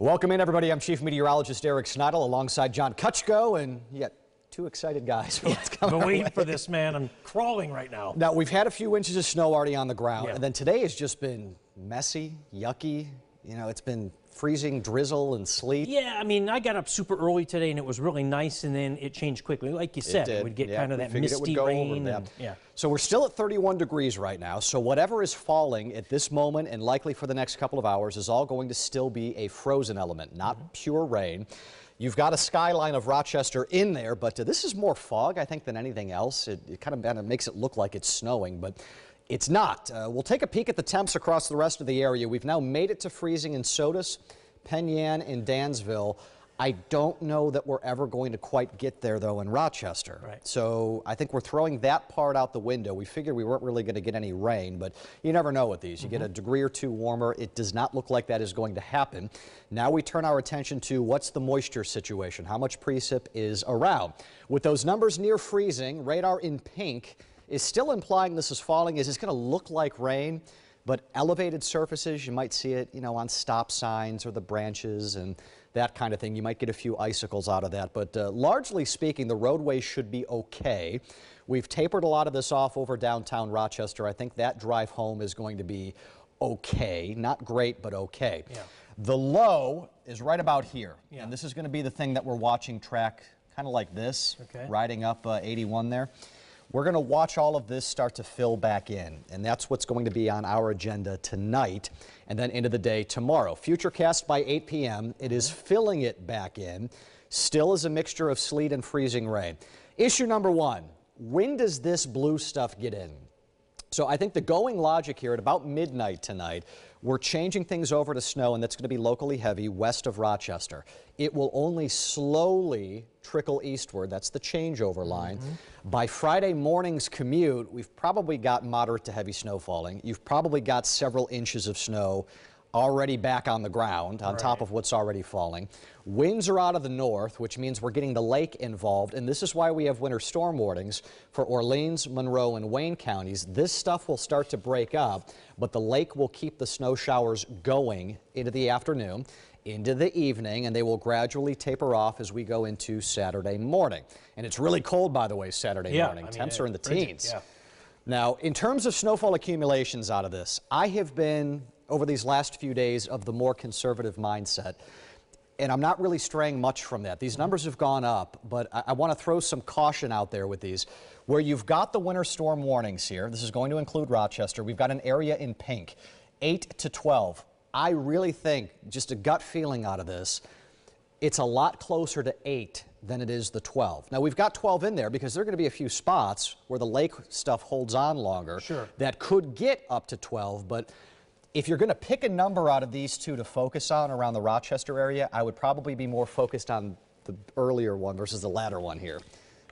Welcome in, everybody. I'm Chief Meteorologist Eric Snitil alongside John Kucko, and yet two excited guys for what's coming. Our waiting for this, man. I'm crawling right now. Now, we've had a few inches of snow already on the ground, Yeah. and then today has just been messy, yucky. You know, it's been freezing drizzle and sleet. Yeah, I mean, I got up super early today and it was really nice, and then it changed quickly. Like you said, it, did. would get Yeah, kind of that it misty rain. and- yeah. So we're still at 31 degrees right now. So whatever is falling at this moment and likely for the next couple of hours is all going to still be a frozen element, not Mm-hmm. pure rain. You've got a skyline of Rochester in there, but uh, this is more fog, I think, than anything else. It, it kind of makes it look like it's snowing, but it's not. Uh, we'll take a peek at the temps across the rest of the area. We've now made it to freezing in Sodus, Penn Yan, and Dansville. I don't know that we're ever going to quite get there, though, in Rochester. Right. So I think we're throwing that part out the window. We figured we weren't really going to get any rain, but you never know with these. You get a degree or two warmer. It does not look like that is going to happen. Now we turn our attention to what's the moisture situation, how much precip is around. With those numbers near freezing, radar in pink is still implying this is falling. Is it's going to look like rain? But elevated surfaces, you might see it, you know, on stop signs or the branches and that kind of thing. You might get a few icicles out of that. But uh, largely speaking, the roadways should be okay. We've tapered a lot of this off over downtown Rochester. I think that drive home is going to be okay. Not great, but okay. Yeah. The low is right about here. Yeah. And this is going to be the thing that we're watching track kind of like this, Okay. riding up uh, 81 there. We're going to watch all of this start to fill back in, and that's what's going to be on our agenda tonight and then into the day tomorrow. Futurecast by 8 p.m. It is mm-hmm. filling it back in, still is a mixture of sleet and freezing rain. Issue number one when does this blue stuff get in? So I think the going logic here at about midnight tonight, we're changing things over to snow, and that's going to be locally heavy west of Rochester. It will only slowly trickle eastward. That's the changeover line. Mm-hmm. By Friday morning's commute, we've probably got moderate to heavy snow falling. You've probably got several inches of snow already back on the ground on top of what's already falling. Winds are out of the north, which means we're getting the lake involved, and this is why we have winter storm warnings for Orleans, Monroe, and Wayne counties. This stuff will start to break up, but the lake will keep the snow showers going into the afternoon, into the evening, and they will gradually taper off as we go into Saturday morning. And it's really cold, by the way, Saturday Yeah, morning. I mean, Temps are in the teens. yeah. Now, in terms of snowfall accumulations out of this, I have been, over these last few days, of the more conservative mindset. And I'm not really straying much from that. These numbers have gone up, but I, I want to throw some caution out there with these. Where you've got the winter storm warnings here, this is going to include Rochester, we've got an area in pink, 8 to 12. I really think, just a gut feeling out of this, it's a lot closer to 8 than it is the 12. Now, we've got 12 in there because there are going to be a few spots where the lake stuff holds on longer Sure. that could get up to 12. But if you're going to pick a number out of these two to focus on around the Rochester area, I would probably be more focused on the earlier one versus the latter one here,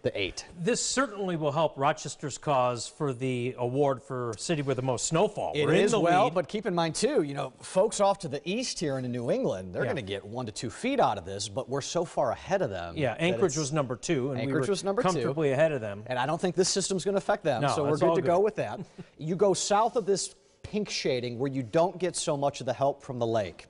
the 8. This certainly will help Rochester's cause for the award for city with the most snowfall. It We're is well, lead. but keep in mind too, you know, folks off to the east here in New England, they're Yeah. going to get one to two feet out of this, but we're so far ahead of them. yeah, Anchorage was number two, and Anchorage we were was number two. comfortably ahead of them. And I don't think this system's going to affect them. No, so we're good all to go with that. you go south of this pink shading where you don't get so much of the help from the lake.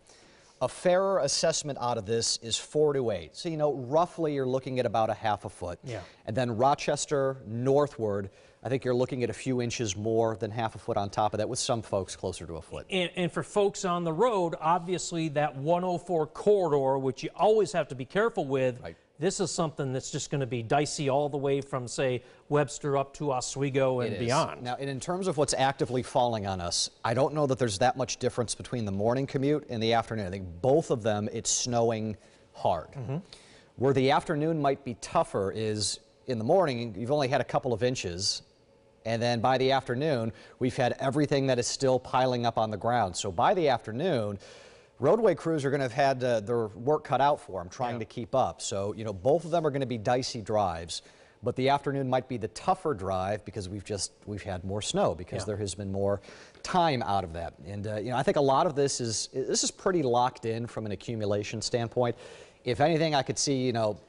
A fairer assessment out of this is four to eight. So, you know, roughly you're looking at about a half a foot. Yeah. And then Rochester northward, I think you're looking at a few inches more than half a foot on top of that, with some folks closer to a foot. And, and for folks on the road, obviously that 104 corridor, which you always have to be careful with, Right. This is something that's just going to be dicey all the way from, say, Webster up to Oswego and beyond. Now, and in terms of what's actively falling on us, I don't know that there's that much difference between the morning commute and the afternoon. I think both of them, it's snowing hard. Mm-hmm. Where the afternoon might be tougher is in the morning, you've only had a couple of inches. And then by the afternoon, we've had everything that is still piling up on the ground. So by the afternoon, roadway crews are going to have had uh, their work cut out for them trying to keep up. So, you know, both of them are going to be dicey drives. But the afternoon might be the tougher drive because we've just we've had more snow because Yeah. there has been more time out of that. And uh, you know, I think a lot of this is this is pretty locked in from an accumulation standpoint. If anything, I could see you know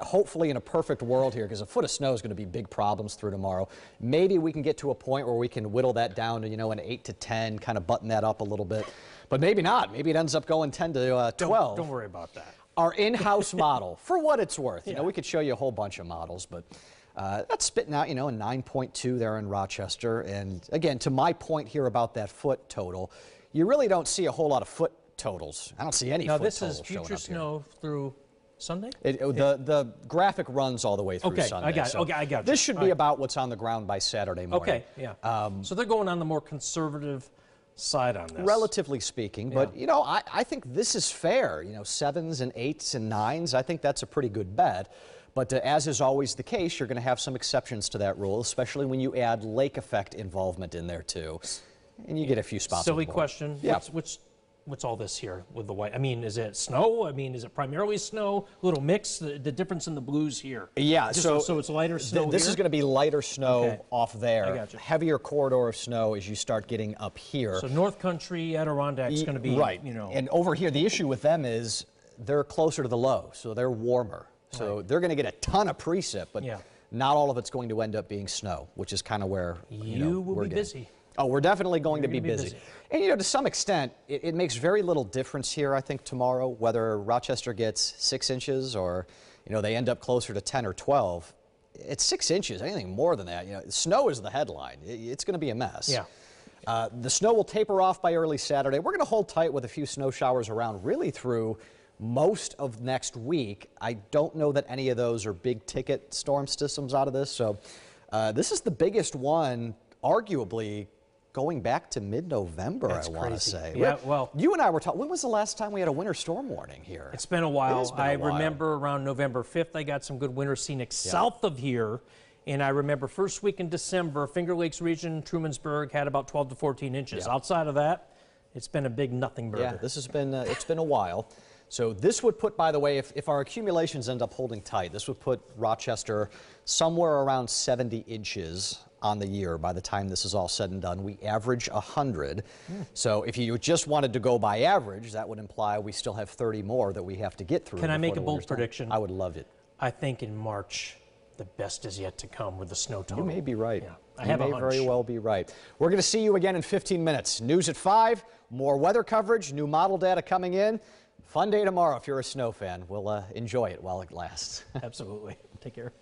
hopefully in a perfect world here, because a foot of snow is going to be big problems through tomorrow. Maybe we can get to a point where we can whittle that down to, you know, an 8 to 10, kind of button that up a little bit. But maybe not. Maybe it ends up going 10 to uh, Don't- 12 Don't worry about that. our in-house model for what it's worth. You know, we could show you a whole bunch of models, but uh, that's spitting out, you know, a 9.2 there in Rochester. And again, to my point here about that foot total, you really don't see a whole lot of foot totals. I don't see any Now, foot this totals is future snow through Sunday? It, it- the, the graphic runs all the way through Okay, I Sunday. got it. so Okay, I got you. This should All be right. about what's on the ground by Saturday morning. Okay, yeah. so they're going on the more conservative side on this. Relatively speaking, but you know, I, I think this is fair. You know, sevens and eights and nines, I think that's a pretty good bet. But uh, as is always the case, you're going to have some exceptions to that rule, especially when you add lake effect involvement in there too, and you get a few spots. Silly question. Yeah. What's, what's, what's all this here with the white? I mean, is it snow? I mean, is it primarily snow? Little mix? The, the difference in the blues here? Yeah, Just so so it's lighter th- snow. this is going to be lighter snow Okay. off there. I gotcha. Heavier corridor of snow as you start getting up here. So North Country, Adirondack's going to be right. You know, and over here, the issue with them is they're closer to the low, so they're warmer. So they're going to get a ton of precip, but Yeah. not all of it's going to end up being snow, which is kind of where you, know, will be getting. busy. Oh, we're definitely going to be You're be busy. busy. And you know, to some extent, it, it makes very little difference here. I think tomorrow whether Rochester gets six inches or you know they end up closer to 10 or 12. It's six inches. Anything more than that, you know, snow is the headline. It- it's going to be a mess. Yeah. Uh, the snow will taper off by early Saturday. We're going to hold tight with a few snow showers around really through most of next week. I don't know that any of those are big ticket storm systems out of this. So uh, this is the biggest one, arguably. Going back to mid-November, I want to say. Yeah, well- you and I were talking. When was the last time we had a winter storm warning here? It's been a while. been a while. remember around November 5th, I got some good winter scenic south of here. And I remember first week in December, Finger Lakes region, Trumansburg had about 12 to 14 inches. Yeah. Outside of that, it's been a big nothing burger. Yeah, this has been uh, it's been a while. So this would put, by the way, if, if our accumulations end up holding tight, this would put Rochester somewhere around 70 inches on the year by the time this is all said and done. We average 100. So if you just wanted to go by average, that would imply we still have 30 more that we have to get through. Can I make a bold done. prediction? I would love it. I think in March, the best is yet to come with the snow total. You may be right. Yeah, I you have a may very well be right. We're going to see you again in 15 minutes. News at 5, more weather coverage, new model data coming in. Fun day tomorrow if you're a snow fan. We'll uh, enjoy it while it lasts. Absolutely. Take care.